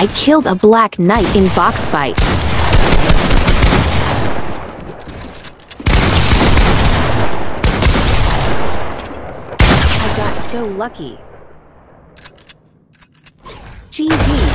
I killed a black knight in box fights. I got so lucky. GG.